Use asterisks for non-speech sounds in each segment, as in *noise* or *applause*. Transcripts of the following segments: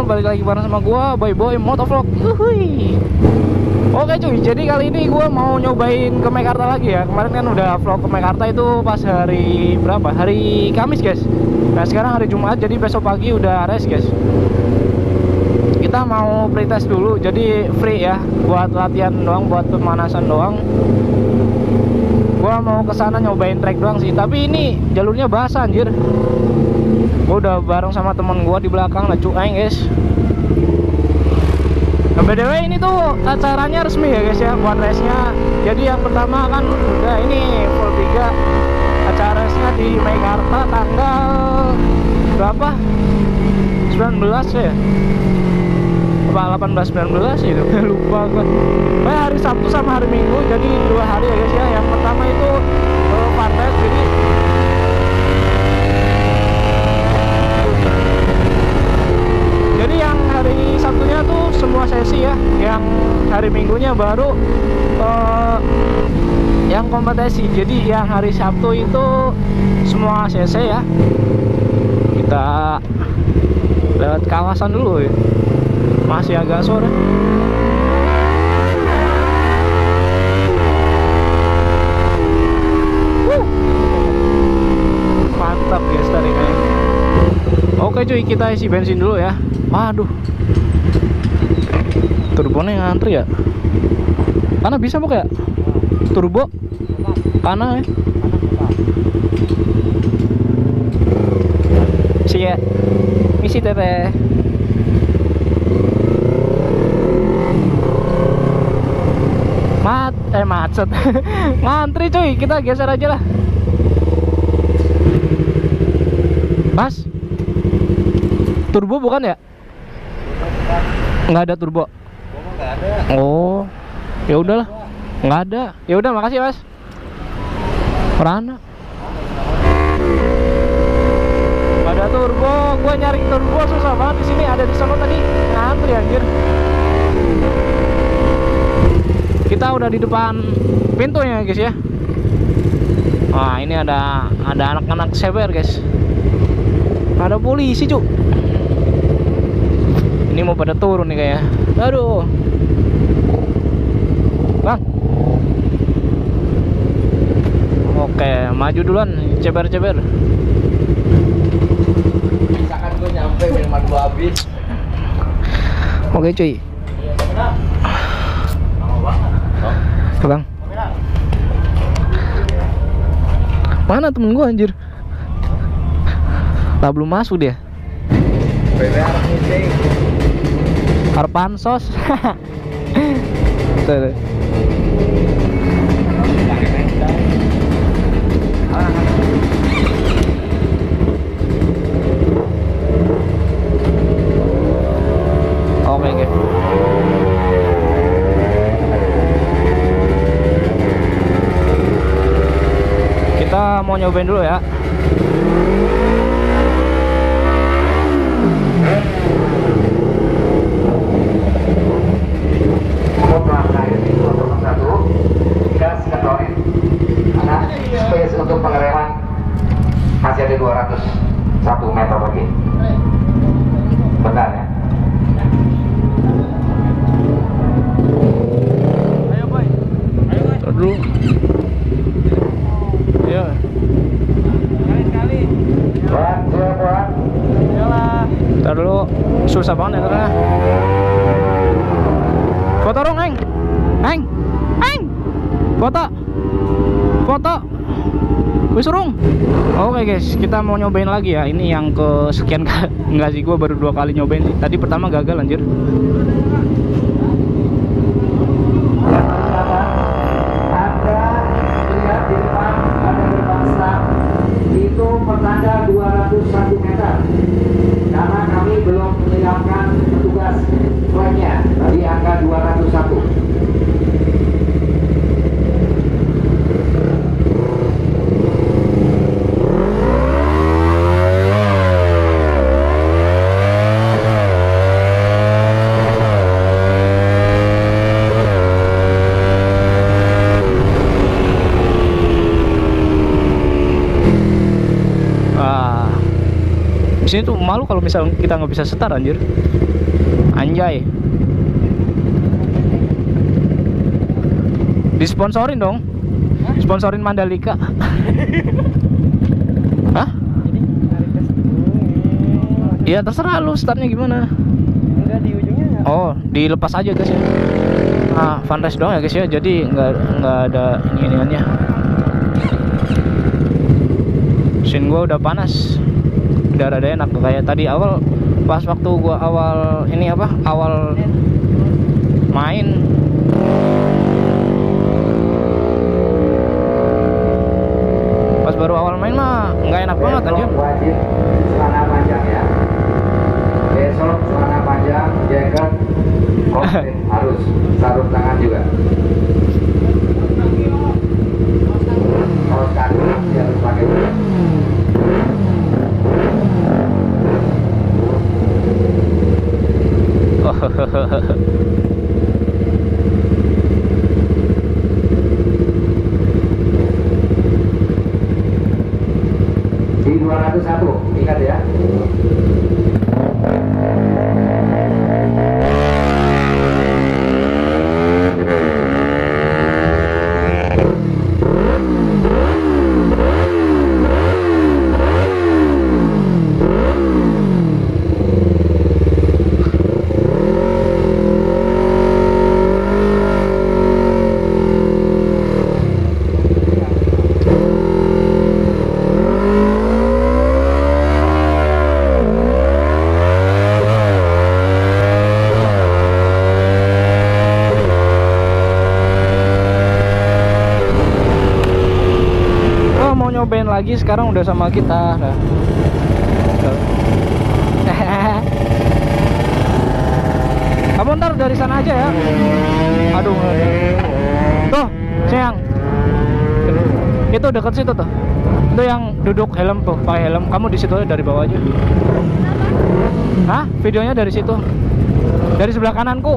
Balik lagi bareng sama gua, Boy Boy Motovlog. Uhuy. Oke cuy, jadi kali ini gua mau nyobain ke Mekarta lagi ya. Kemarin kan udah vlog ke Mekarta itu pas hari berapa? Hari Kamis guys. Nah sekarang hari Jumat, jadi besok pagi udah rest guys. Kita mau pretest dulu, jadi free ya Buat latihan doang, buat pemanasan doang. Gua mau ke sana nyobain track doang sih. Tapi ini jalurnya basah anjir gue udah bareng sama temen gue di belakang lah cuy guys. Nah, btw ini tuh acaranya resmi ya guys ya. Buat race nya jadi yang pertama kan udah ini full 3 acara race nya di Mekarta tanggal berapa? 19 ya? Apa 18 19 itu lupa gue Kayak hari Sabtu sama hari Minggu jadi dua hari ya guys ya. Yang pertama itu uh, fun race jadi jadi yang hari Sabtunya tuh semua sesi ya. Yang hari Minggunya baru uh, yang kompetisi. Jadi yang hari Sabtu itu semua sesi ya. Kita lewat kawasan dulu ya. Masih agak sore Wuh. mantap guys tadi kayaknya Oke cuy, kita isi bensin dulu ya. Waduh. Turbonya ngantri ya. Karena bisa buka ya? Turbo. Karena ya. Si ya. Misi teteh. Mat, eh macet. *laughs* ngantri cuy, kita geser aja lah. Mas, turbo bukan ya? Nggak ada turbo. Oh, ya udahlah, nggak ada. Ya udah, makasih mas. Nggak ada turbo, gua nyari turbo susah banget di sini. Ada di sana tadi ngantri anjir. Kita udah di depan pintunya guys ya. Wah ini ada ada anak-anak sewer guys. Ada polisi cuk ini mau pada turun nih kayaknya. Aduh. Bang. Oke maju duluan. Ceber-ceber misalkan gue nyampe minuman gue habis. Oke cuy. Oke, bang. Mana temen gua anjir? Lah belum masuk dia. Meeting Harpansos. Oke oke. Kita mau nyobain dulu ya Untuk langkah ini untuk satu gas kendorin karena space untuk pengereman masih ada 201 meter lagi benar ya Ayo boy Tar dulu Iya Buat siap buat Ntar dulu susah banget ya ternyata. Foto dong Eng Eng Eng Foto. Foto. Wis urung Oke guys. Kita mau nyobain lagi ya. Ini yang ke sekian *laughs* Enggak sih gue baru dua kali nyobain sih. Tadi pertama gagal anjir. Itu pertanda 201 meter. Karena kami belum menyiapkan petugas flagnya di angka 201 Oke sini tuh malu kalau misal kita nggak bisa setar anjir. Anjay. Disponsorin dong. Sponsorin Mandalika. *laughs* Hah? Iya terserah lu startnya gimana. Enggak di ujungnya. Oh dilepas aja guys ya. Nah fun race doang ya guys ya. Jadi nggak nggak ada ini iniannya Mesin gua udah panas Udah rada enak kayak tadi awal Pas waktu gua awal ini apa Awal main. Pas baru awal main mah nggak enak banget anjir wajib celana panjang ya. Besok celana panjang jaket *laughs* harus sarung tangan juga kaos kaki harus pakai 201 ingat ya Oh mau nyobain lagi sekarang udah sama kita. Nah. *laughs* Kamu ntar dari sana aja ya. Aduh. Tuh, sayang. Itu deket situ tuh. Itu yang duduk helm tuh, pakai helm. Kamu di situ dari bawah aja. Hah? Videonya dari situ. Dari sebelah kananku.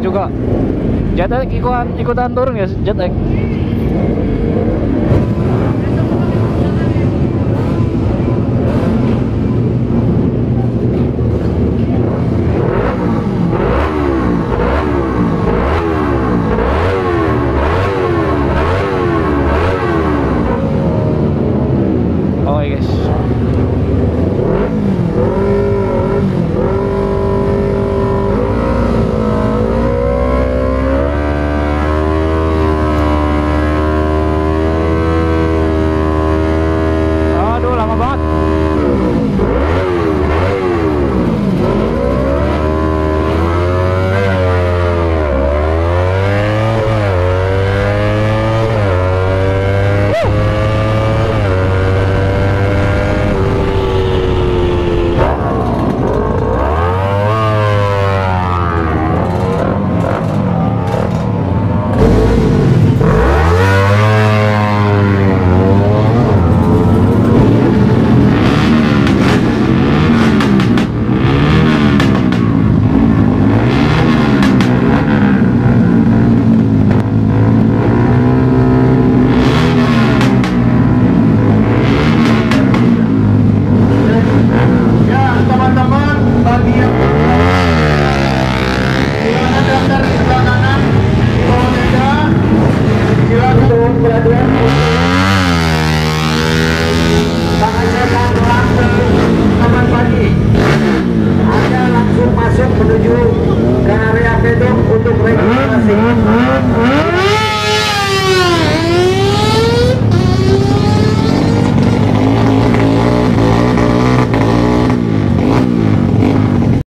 Juga. Jet ikutan ikutan turun guys, jet